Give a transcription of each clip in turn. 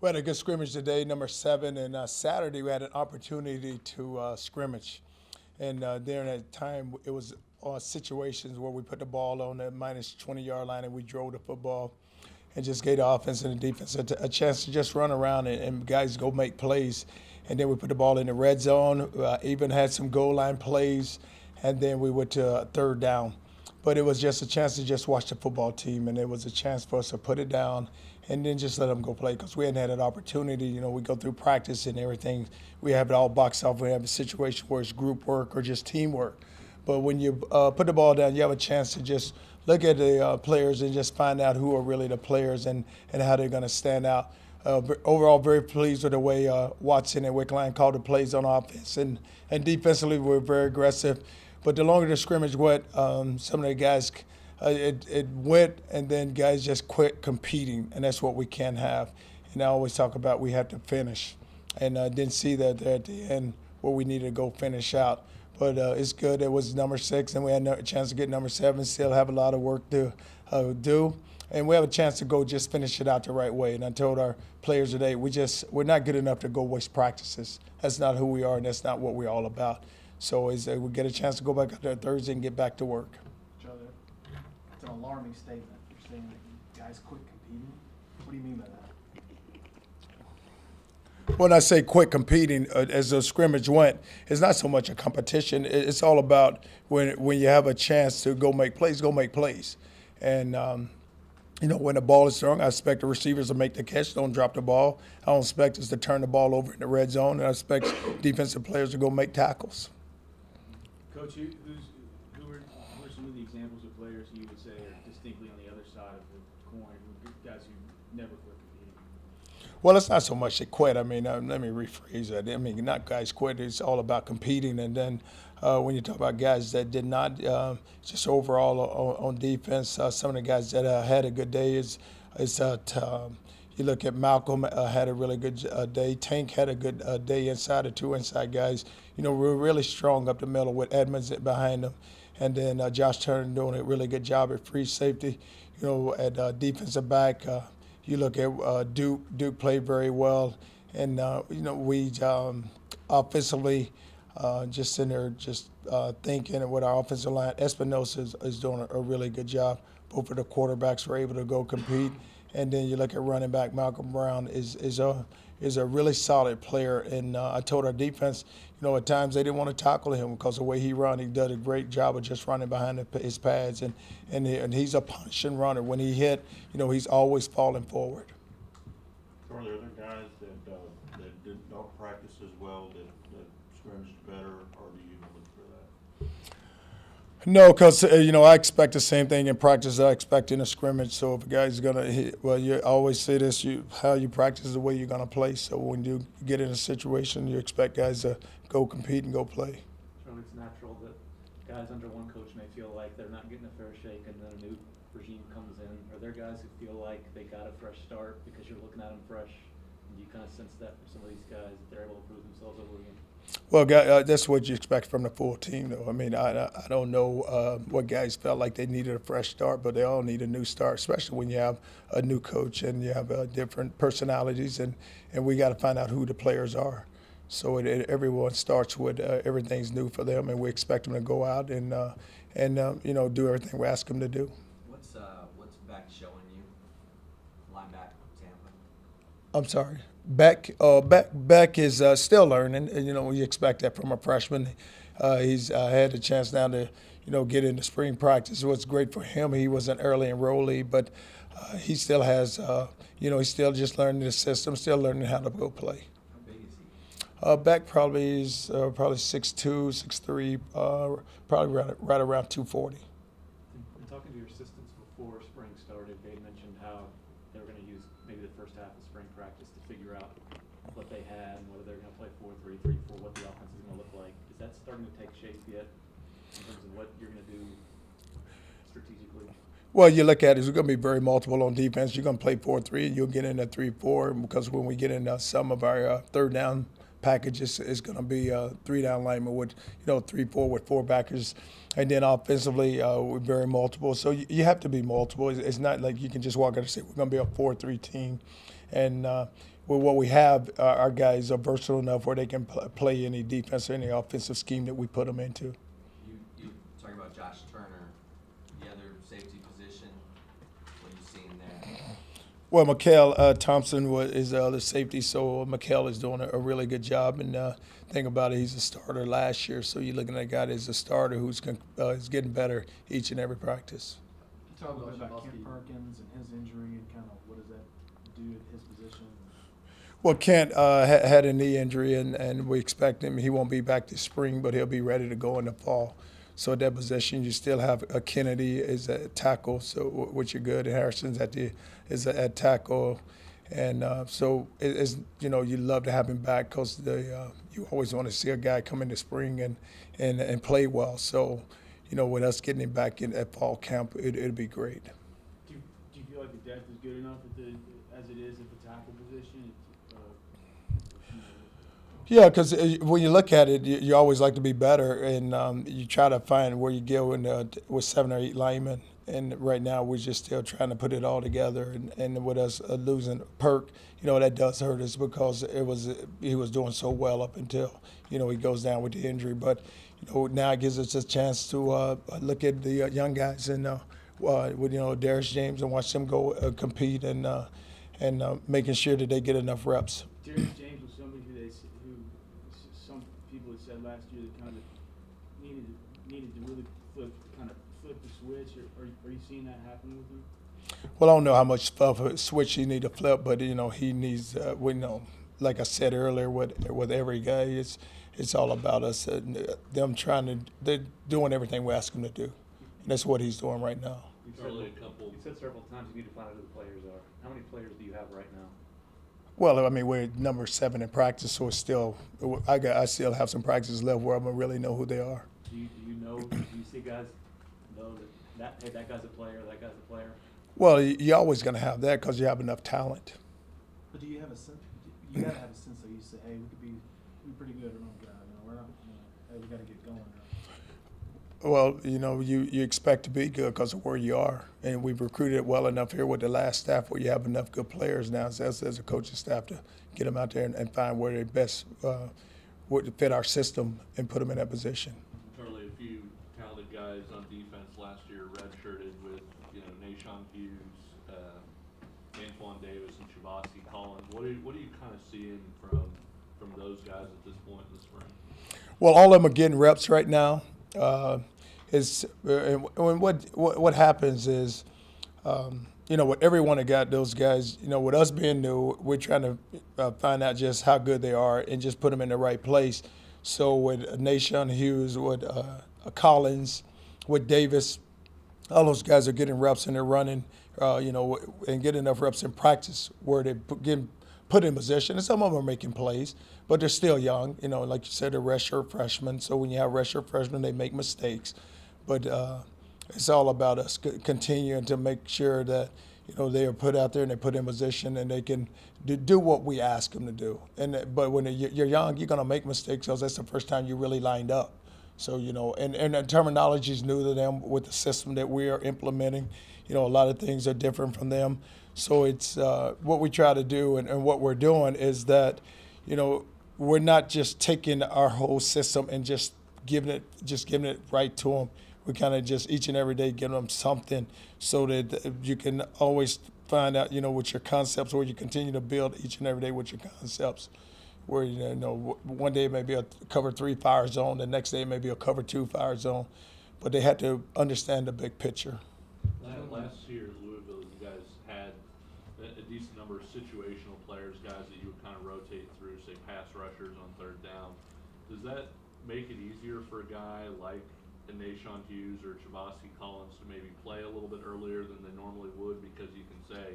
We had a good scrimmage today, number seven, and uh, Saturday we had an opportunity to uh, scrimmage. And uh, during that time, it was uh, situations where we put the ball on the minus 20 yard line and we drove the football and just gave the offense and the defense a, a chance to just run around and, and, guys go make plays. And then we put the ball in the red zone, uh, even had some goal line plays, and then we went to third down. But it was just a chance to just watch the football team, and it was a chance for us to put it down and then just let them go play because we hadn't had an opportunity. You know, we go through practice and everything. We have it all boxed off. We have a situation where it's group work or just teamwork. But when you uh, put the ball down, you have a chance to just look at the uh, players and just find out who are really the players and, and how they're going to stand out. Uh, overall, very pleased with the way uh, Watson and Wickline called the plays on offense. And, and defensively, we're very aggressive. But the longer the scrimmage went, um, some of the guys – uh, it, it went and then guys just quit competing, and that's what we can't have. And I always talk about we have to finish, and I uh, didn't see that there at the end where we needed to go finish out. But uh, it's good. It was number six, and we had a chance to get number seven. Still have a lot of work to uh, do, and we have a chance to go just finish it out the right way. And I told our players today, we just we're not good enough to go waste practices. That's not who we are, and that's not what we're all about. So is we get a chance to go back out there Thursday and get back to work alarming statement. You're saying that guys quit competing. What do you mean by that? When I say quit competing, uh, as the scrimmage went, it's not so much a competition. It's all about when when you have a chance to go make plays, go make plays. And um, you know, when the ball is thrown, I expect the receivers to make the catch, don't drop the ball. I don't expect us to turn the ball over in the red zone, and I expect defensive players to go make tackles. Coach, who's some of the examples of players you would say are distinctly on the other side of the coin, guys who never quit competing? Well, it's not so much they quit. I mean, uh, let me rephrase that. I mean, not guys quit. It's all about competing. And then uh, when you talk about guys that did not, uh, just overall on, on defense, uh, some of the guys that uh, had a good day is is uh, um, you look at Malcolm had a really good day. Tank had a good day inside. The two inside guys, you know, we are really strong up the middle with Edmonds behind them. And then Josh Turner doing a really good job at free safety. You know, at defensive back, you look at uh, Duke. Duke played very well, and uh, you know we um, offensively uh, just in there just thinking with our offensive line. Espinosa is, is doing a, a, really good job. Both of the quarterbacks were able to go compete, and then you look at running back Malcolm Brown is is a is a really solid player. And uh, I told our defense, you know, at times they didn't want to tackle him because the way he run, he did a great job of just running behind his pads. And, and, he, and he's a punching runner. When he hit, you know, he's always falling forward. There other guys that, uh, that did, not practice as well, that, that scrimmaged better, or do you look for that? No, because uh, you know I expect the same thing in practice I expect in a scrimmage. So if a guy's gonna hit, well, you always say this: you how you practice is the way you're gonna play. So when you get in a situation, you expect guys to go compete and go play. Charlie, it's natural that guys under one coach may feel like they're not getting a fair shake, and then a new regime comes in. Are there guys who feel like they got a fresh start because you're looking at them fresh? And you kind of sense that for some of these guys, that they're able to prove themselves over again. Well, uh, that's what you expect from the full team, though. I mean, I, I don't know uh, what guys felt like they needed a fresh start, but they all need a new start, especially when you have a new coach and you have uh, different personalities, and, and we got to find out who the players are. So it, it, everyone starts with uh, everything's new for them, and we expect them to go out and uh, and uh, you know do everything we ask them to do. What's what's Beck showing you, linebacker Tampa? I'm sorry. Beck, uh, Beck, Beck is uh, still learning. And, you know, we expect that from a freshman. Uh, he's uh, had a chance now to, you know, get into spring practice. What's great for him, he was an early enrollee, but uh, he still has, uh, you know, he's still just learning the system, still learning how to go play. How big is he? Beck probably is probably 6'2", 6'3", probably right, right around 240. In talking to your assistants before spring started, they mentioned how they were going to use maybe the first half of spring practice to figure out what they had and whether they're going to play 4 3 3 4, what the offense is going to look like. Is that starting to take shape yet in terms of what you're going to do strategically? Well, you look at it, it's going to be very multiple on defense. You're going to play 4 3 and you'll get into 3 4 because when we get into some of our uh, third down package is, is going to be uh, three down linemen with you know three four with four backers, and then offensively uh, we're very multiple. So you, you have to be multiple. It's, it's not like you can just walk out and say we're going to be a four three team, and uh, with what we have, uh, our guys are versatile enough where they can pl- play any defense or any offensive scheme that we put them into. You, you talking about Josh Turner, the other safety position, what are you seeing there? Well, Mykkele uh, Thompson was, is the other safety, so Mykkele is doing a, a really good job. And uh, think about it, he's a starter last year, so you're looking at a guy that's a starter who's con- uh, is getting better each and every practice. You talk a little bit about Shabowski. Kent Perkins and his injury and kind of what does that do at his position? Well, Kent uh, ha- had a knee injury, and, and we expect him. He won't be back this spring, but he'll be ready to go in the fall. So at that position, you still have uh, Kennedy is a tackle, so wh- which are good. Harrison's at the is at tackle, and uh, so it, it's you know you love to have him back because the uh, you always want to see a guy come in the spring and and and play well. So you know with us getting him back in at fall camp, it, it'd be great. Do you, do you feel like the depth is good enough at the, as it is at the tackle position? Uh, Yeah, because when you look at it, you, you always like to be better, and um, you try to find where you go in uh, with seven or eight linemen. And right now, we're just still trying to put it all together. And, and with us uh, losing Perk, you know that does hurt us because it was he was doing so well up until you know he goes down with the injury. But you know now it gives us a chance to uh, look at the uh, young guys and uh, uh, with you know Darius James and watch them go uh, compete and uh, and uh, making sure that they get enough reps. Darius James was somebody who they, s- who s- some people had said last year that kind of needed, needed to really flip, kind of flip the switch. Are, are, are you seeing that happen with him? Well, I don't know how much of a switch he need to flip, but you know he needs. Uh, we know, like I said earlier, with with every guy, it's it's all about us. Uh, them trying to, they're doing everything we ask them to do, and that's what he's doing right now. You've said, Charlie, a couple- you said several times you need to find out who the players are. How many players do you have right now? Well, I mean, we're number seven in practice, so it's still. I got. I still have some practices left where I'm gonna really know who they are. Do you, do you know, do you see guys know that, that, hey, that guy's a player, that guy's a player? Well, you- you're always gonna have that because you have enough talent. But do you have a sense, you gotta have a sense that you say, hey, we could be, be pretty good at our own guy, you know, we're not, you know, hey, we gotta get going now. Well, you know, you, you expect to be good because of where you are. And we've recruited well enough here with the last staff where you have enough good players now as, as, a coaching staff to get them out there and, and find where they best uh, would fit our system and put them in that position. Charlie, a few talented guys on defense last year redshirted with, you know, Naashon Hughes, uh, Antwuan Davis, and Chevoski Collins. What are, you- what are you kind of seeing from, from those guys at this point in the spring? Well, all of them are getting reps right now. Uh, and what, what what happens is, um, you know, with everyone got those guys, you know, with us being new, we're trying to uh, find out just how good they are and just put them in the right place. So with Naashon Hughes, with uh, Collins, with Davis, all those guys are getting reps and they're running, uh, you know, and getting enough reps in practice where they getting put in position. And some of them are making plays, but they're still young. You know, like you said, they're redshirt freshmen. So when you have redshirt freshmen, they make mistakes. But uh, it's all about us continuing to make sure that you know they are put out there and they put in position and they can do, what we ask them to do. And but when you're you're young, you're gonna make mistakes because that's the first time you really lined up. So you know, and and the terminology is new to them with the system that we are implementing. You know, a lot of things are different from them. So it's uh, what we try to do, and, and what we're doing is that, you know, we're not just taking our whole system and just giving it just giving it right to them. We kind of just each and every day giving them something so that you can always find out, you know, with your concepts, where you continue to build each and every day with your concepts where you know one day it may be a cover three fire zone, the next day it may be a cover two fire zone, but they had to understand the big picture. Last year at Louisville, you guys had a, a decent number of situational players, guys that you would kind of rotate through, say pass rushers on third down. Does that make it easier for a guy like a Naashon Hughes or Chevoski Collins to maybe play a little bit earlier than they normally would because you can say,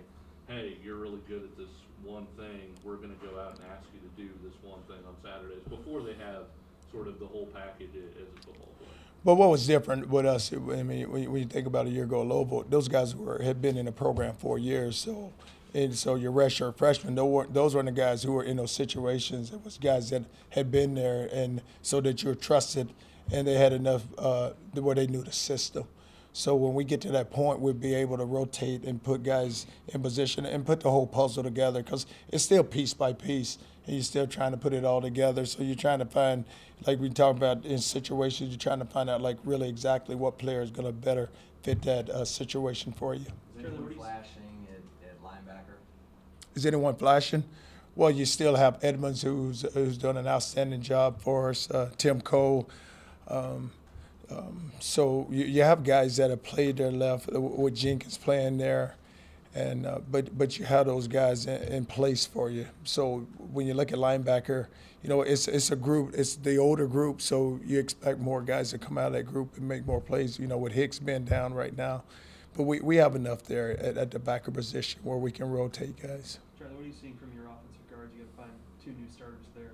hey, you're really good at this one thing, we're gonna go out and ask you to do this one thing on Saturdays, before they have sort of the whole package as a football player. But what was different with us, I mean, when you, think about a year ago, Louisville, those guys were had been in the program for years, so And so your redshirt freshmen, those weren't the guys who were in those situations. It was guys that had been there, and so that you're trusted, and they had enough uh, where they knew the system. So when we get to that point, we'll be able to rotate and put guys in position and put the whole puzzle together because it's still piece by piece, and you're still trying to put it all together. So you're trying to find, like we talked about in situations, you're trying to find out like really exactly what player is going to better fit that uh, situation for you. Is Charlie, anyone what do you s- flashing at, at linebacker? Is anyone flashing? Well, you still have Edmonds, who's who's done an outstanding job for us. Uh, Tim Cole. Um, um, so you, you have guys that have played their left uh, with Jinkens playing there, and uh, but but you have those guys in, in place for you. So when you look at linebacker, you know it's it's a group. It's the older group, so you expect more guys to come out of that group and make more plays. You know, with Hicks being down right now, but we, we have enough there at, at the backer position where we can rotate guys. What are you seeing from your offensive guards? You got to find two new starters there.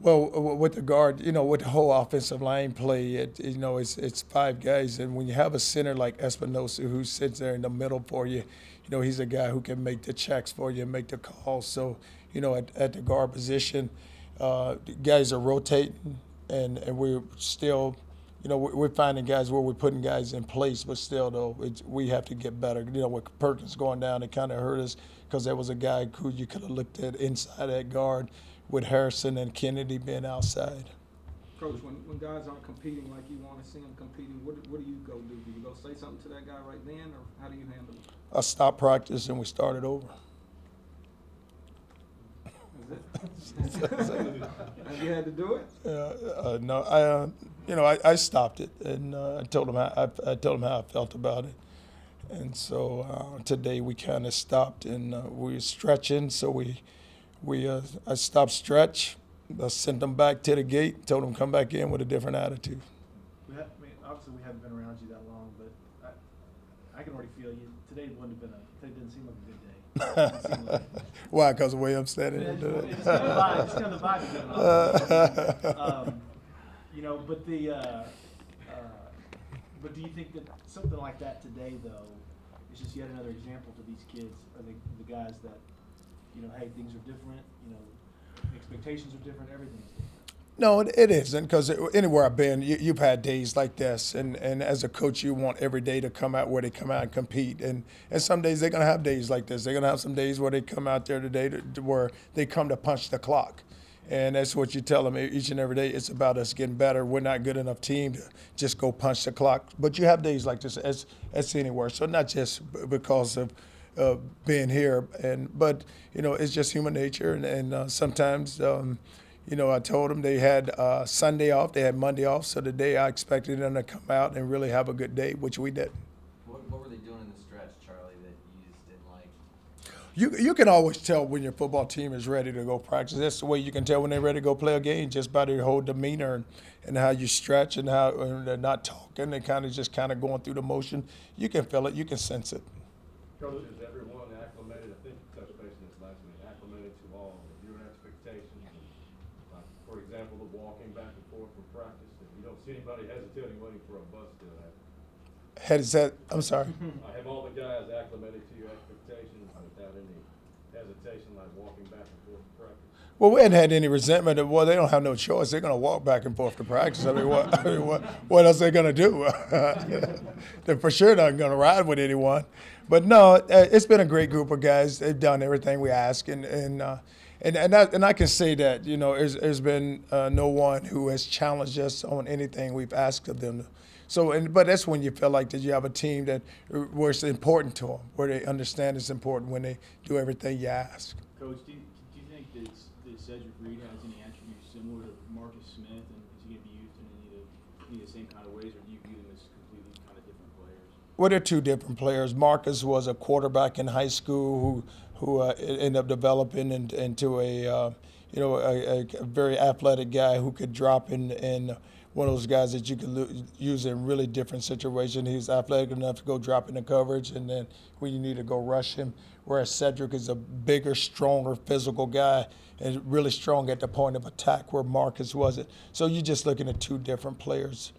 Well, with the guard, you know, with the whole offensive line play, it, you know, it's it's five guys, and when you have a center like Espinosa who sits there in the middle for you, you know, he's a guy who can make the checks for you and make the calls. So, you know, at, at the guard position, uh, guys are rotating, and, and we're still, you know, we're, finding guys where we're putting guys in place, but still, though, we have to get better. You know, with Perkins going down, it kind of hurt us because there was a guy who you could have looked at inside that guard with Harrison and Kennedy being outside. Coach, when, when guys aren't competing like you want to see them competing, what, what do you go do? Do you go say something to that guy right then, or how do you handle it? I stopped practice and we started over. Have you had to do it? Uh, uh, no, I, uh, you know, I, I stopped it and uh, I told him how, I, I told him how I felt about it. And so uh, today we kind of stopped and uh, we were stretching. So we, we, uh, I stopped stretch. I sent them back to the gate. Told them come back in with a different attitude. We have, I mean, obviously we haven't been around you that long, but I, I can already feel you. Today wouldn't have been a. Today didn't seem like a good day. Like. Why? Because the way I'm standing. Yeah, there it's, today? it's kind of vibe. It's kind of vibe. you're giving off. um, you know, but the. But do you think that something like that today, though, is just yet another example to these kids? Are they the guys that, you know, hey, things are different. You know, expectations are different. Everything's different. No, it, isn't because anywhere I've been, you, you've had days like this, and, and as a coach, you want every day to come out where they come out and compete, and and some days they're gonna have days like this. They're gonna have some days where they come out there today to, to where they come to punch the clock, and that's what you tell them each and every day. It's about us getting better. We're not good enough team to just go punch the clock, but you have days like this as as anywhere. So not just because of uh, being here, and but you know it's just human nature, and, and uh, sometimes. Um, you know, I told them they had uh, Sunday off, they had Monday off, so the day I expected them to come out and really have a good day, which we did. What, what were they doing in the stretch, Charlie, that you just didn't like? You you can always tell when your football team is ready to go practice. That's the way you can tell when they're ready to go play a game, just by their whole demeanor and, and how you stretch and how and they're not talking. They're kind of just kind of going through the motion. You can feel it. You can sense it. Coach, is everyone acclimated, I think you touched base on this last week, acclimated to all of your expectations? Like, for example, the walking back and forth from practice, if you don't see anybody hesitating, waiting for a bus to happen. Head is that? I'm sorry. I have all the guys acclimated to your expectations without any hesitation, like walking back and forth to practice. Well, we hadn't had any resentment. Of, well, they don't have no choice. They're going to walk back and forth to practice. I mean, what? I mean, what, what else are they going to do? They're for sure not going to ride with anyone. But no, uh, it's been a great group of guys. They've done everything we ask, and and uh, and and, I, and I can say that you know, there's, there's been uh, no one who has challenged us on anything we've asked of them. So, and but that's when you feel like that you have a team that where it's important to them, where they understand it's important when they do everything you ask. Coach, do you, do you think that, that Cedric Reed has any attributes similar to Marcus Smith, and is he going to be used in any of, the, any of the same kind of ways, or do you view them as completely kind of different players? Well, they're two different players. Marcus was a quarterback in high school who who uh, ended up developing into a uh, you know a, a very athletic guy who could drop in in one of those guys that you can use in really different situations. He's athletic enough to go drop in the coverage, and then when you need to go rush him. Whereas Cedric is a bigger, stronger, physical guy and really strong at the point of attack, where Marcus wasn't. So you're just looking at two different players.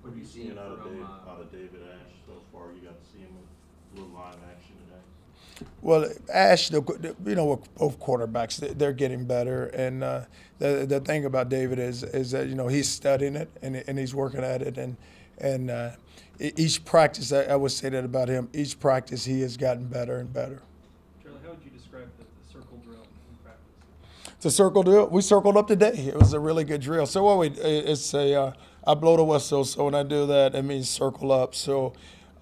What have you seen out of Dave, out of David Ash so far, you got to see him with a little live action. Well, Ash, the, the- you know, both quarterbacks, they- they're getting better. And uh, the the thing about David is is that you know he's studying it and and he's working at it. And and uh, each practice, I, I would say that about him. Each practice, he has gotten better and better. Charlie, how would you describe the, the circle drill in practice? The circle drill, we circled up today. It was a really good drill. So what we, it's a, uh, I blow the whistle. So when I do that, it means circle up. So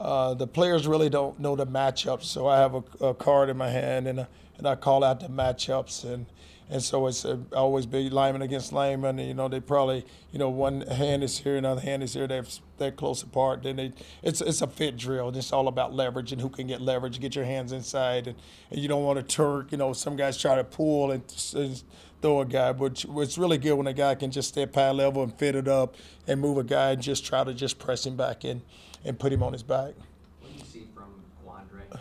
uh, the players really don't know the matchups. So I have a, a card in my hand and, and I call out the matchups and. And so it's uh, always be lineman against lineman. And, you know, they probably, you know, one hand is here, another hand is here. They're they're close apart. Then they, it's it's a fit drill. And it's all about leverage and who can get leverage, get your hands inside, and, and you don't want to turk. You know, some guys try to pull and, and throw a guy, but it's really good when a guy can just stay pad level and fit it up and move a guy and just try to just press him back in and put him on his back. What do you see from Quandre?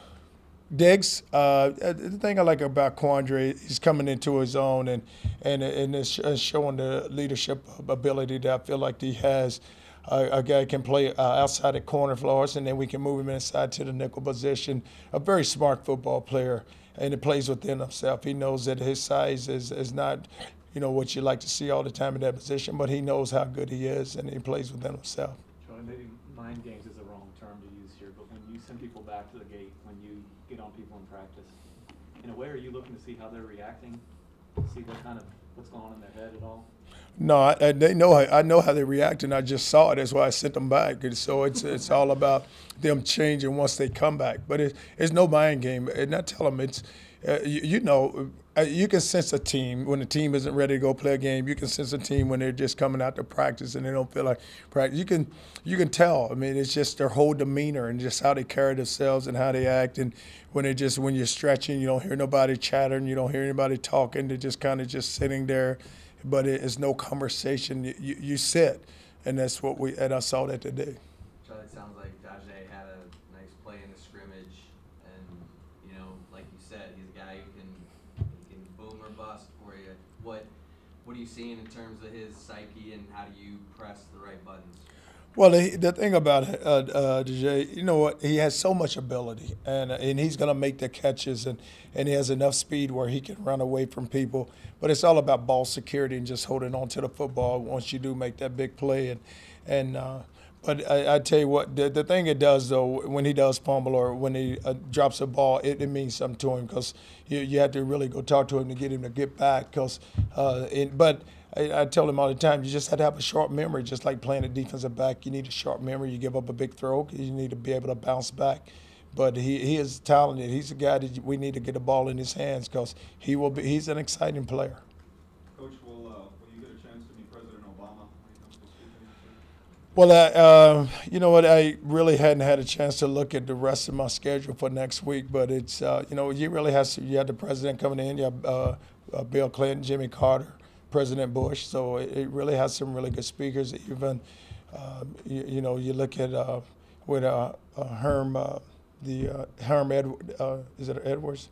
Diggs, uh, the thing I like about Quandre, he's coming into his own and and and it's uh, showing the leadership ability that I feel like he has. Uh, a guy can play uh, outside the corner for us, and then we can move him inside to the nickel position. A very smart football player, and he plays within himself. He knows that his size is is not, you know, what you like to see all the time in that position, but he knows how good he is, and he plays within himself. Charlie, maybe mind games is the wrong term to use here, but when you send people back to the gate, when you get on people in practice, in a way, are you looking to see how they're reacting? See what kind of, what's going on in their head at all? No, I, I, they know. I know how they react, and I just saw it. That's why I sent them back. And so it's it's all about them changing once they come back. But it, it's no mind game. And I tell them it's, uh, you, you know, uh, you can sense a team when the team isn't ready to go play a game. You can sense a team when they're just coming out to practice and they don't feel like practice. You can you can tell. I mean, it's just their whole demeanor and just how they carry themselves and how they act. And when they just when you're stretching, you don't hear nobody chattering, you don't hear anybody talking. They're just kind of just sitting there but it is no conversation. You, you, you sit, and that's what we. And I saw that today. Sounds like Daje had a nice play in the scrimmage, and you know, like you said, he's a guy who can he can boom or bust for you. What what are you seeing in terms of his psyche, and how do you press the right buttons? Well, the, the thing about uh, uh, DJ, you know what? He has so much ability, and and he's gonna make the catches, and and he has enough speed where he can run away from people. But it's all about ball security and just holding on to the football once you do make that big play, and and. Uh, but I, I tell you what, the, the thing it does though, when he does fumble or when he uh, drops a ball, it, it means something to him because you, you have to really go talk to him to get him to get back. Cause, uh, but I, I tell him all the time, you just have to have a sharp memory, just like playing a defensive back. You need a sharp memory. You give up a big throw, you need to be able to bounce back. But he, he is talented. He's a guy that we need to get the ball in his hands because he will be. He's an exciting player. Coach, will, uh, will you get a chance to meet President Obama when he comes to speak in this year? Well, I, uh, you know what? I really hadn't had a chance to look at the rest of my schedule for next week, but it's uh, you know you really have to, you have the president coming in, you have uh, uh, Bill Clinton, Jimmy Carter, President Bush, so it, it really has some really good speakers. Even uh, you, you know you look at uh, with uh, uh, Herm, uh, the uh, Herm Edward, uh, is it Edwards?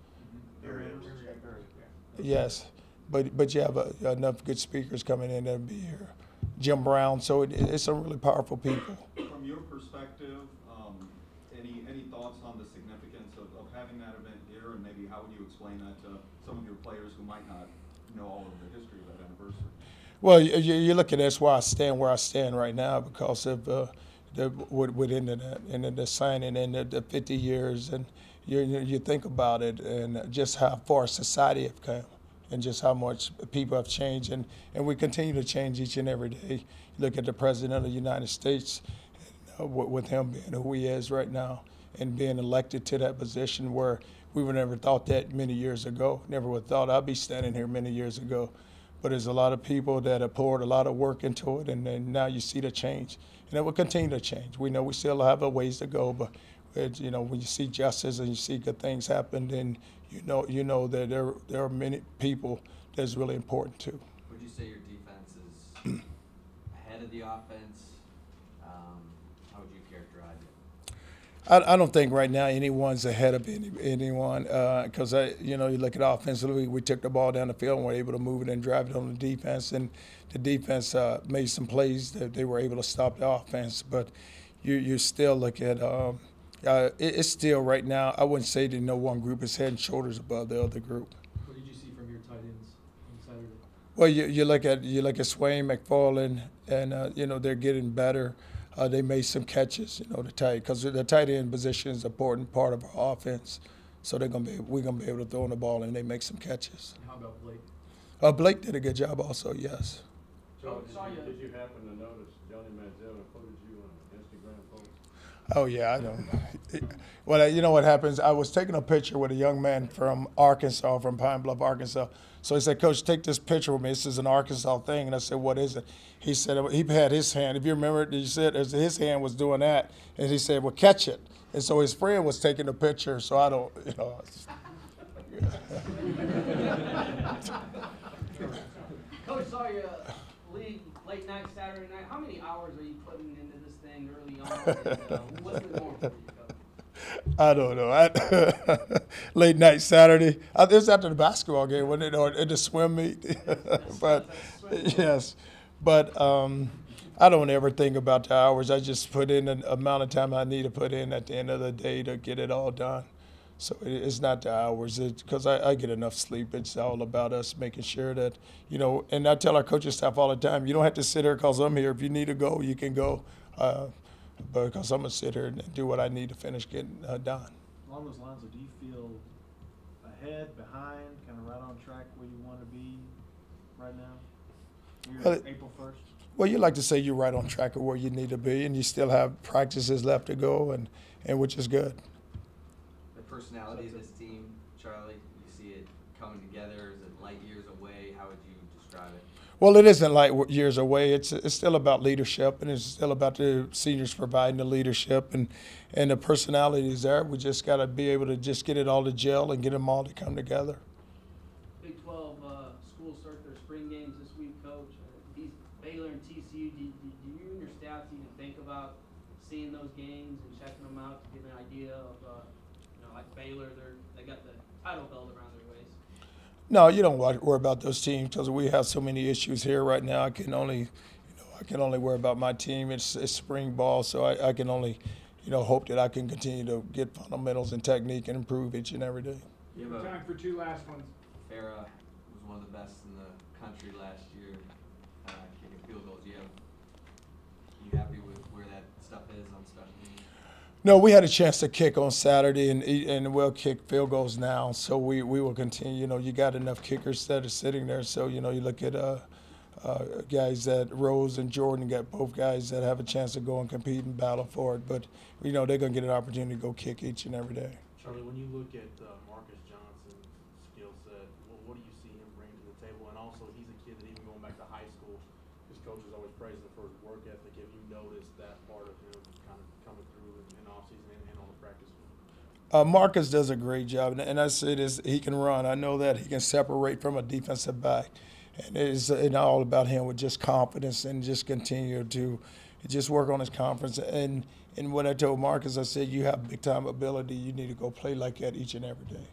Yes, but but you have uh, enough good speakers coming in that'll be here. Jim Brown, so it, it's some really powerful people. From your perspective, um, any, any thoughts on the significance of, of having that event here, and maybe how would you explain that to some of your players who might not know all of the history of that anniversary? Well, you, you look at that's why I stand where I stand right now because of uh, the with, with internet and then the signing and the, the 50 years and you, you you think about it and just how far society have come and just how much people have changed and, and we continue to change each and every day. Look at the president of the United States uh, with, him being who he is right now and being elected to that position where we would never thought that many years ago. Never would thought I'd be standing here many years ago. But there's a lot of people that have poured a lot of work into it, and then now you see the change, and it will continue to change. We know we still have a ways to go, but you know when you see justice and you see good things happen, then you know you know that there there are many people that's really important too. Would you say your defense is ahead of the offense? Um, how would you characterize it? I, I don't think right now anyone's ahead of any, anyone because I, you know, you look at offensively, we took the ball down the field and were able to move it and drive it on the defense, and the defense uh, made some plays that they were able to stop the offense. But you you still look at um, Uh, it, it's still right now. I wouldn't say that no one group is head and shoulders above the other group. What did you see from your tight ends on Saturday? Well, you, you look at you look at Swaim McFarland, and uh, you know they're getting better. Uh, they made some catches, you know, the tight because the tight end position is an important part of our offense. So they're gonna be we're gonna be able to throw in the ball and they make some catches. And how about Blake? Uh, Blake did a good job also. Yes. Charlie, Saw did you, did you happen to notice Oh yeah, I don't. Well, you know what happens? I was taking a picture with a young man from Arkansas, from Pine Bluff, Arkansas. So he said, "Coach, take this picture with me. This is an Arkansas thing." And I said, "What is it?" He said, "He had his hand. If you remember, you said as his hand was doing that, and he said, "Well, catch it." And so his friend was taking the picture. So I don't, you know. Coach saw you uh, leave late night Saturday night. How many hours are you I don't know. I, late night Saturday. I, it was after the basketball game, wasn't it, or at the swim meet? but yes, but um, I don't ever think about the hours. I just put in the amount of time I need to put in at the end of the day to get it all done. So it, it's not the hours, because I, I get enough sleep. It's all about us making sure that you know. And I tell our coaching staff all the time, you don't have to sit here because I'm here. If you need to go, you can go. Uh, because I'm gonna sit here and do what I need to finish getting uh, done. Along those lines, do you feel ahead, behind, kind of right on track where you want to be right now? You're Well, it- April first. Well, you like to say you're right on track of where you need to be, and you still have practices left to go, and, and which is good. The personality of this team, Charlie, you see it coming together, is it light years away, how would you describe it? Well, it isn't like years away. It's it's still about leadership, and it's still about the seniors providing the leadership and and the personalities there. We just got to be able to just get it all to gel and get them all to come together. Big 12 uh, schools start their spring games this week, Coach. Uh, these Baylor and TCU, do, do, do you and your staff even think about seeing those games and checking them out to get an idea of, uh, you know, like Baylor, they're they got the title belt around their waist. No, you don't worry about those teams because we have so many issues here right now. I can only, you know, I can only worry about my team. It's, it's spring ball, so I, I can only, you know, hope that I can continue to get fundamentals and technique and improve each and every day. You have a, Time for two last ones. Fera was one of the best in the country last year, uh, kicking field goals. You have, you happy with where that stuff is on special teams? No, we had a chance to kick on Saturday, and and we'll kick field goals now. So we, we will continue. You know, you got enough kickers that are sitting there. So you know, you look at uh, uh, guys that Rose and Jordan got both guys that have a chance to go and compete and battle for it. But you know, they're gonna get an opportunity to go kick each and every day. Charlie, when you look at uh, Marcus Johnson's skill set, what, what do you see him bring to the table? And also, he's a kid that even going back to high school, his coaches always praise him for his work ethic. Have you noticed that part of him kind of coming through in, in offseason and, and on the practice field? Uh, Marcus does a great job, and, and I say this: he can run. I know that he can separate from a defensive back, and it's it's all about him with just confidence and just continue to just work on his confidence. And and what I told Marcus, I said, you have big time ability. You need to go play like that each and every day.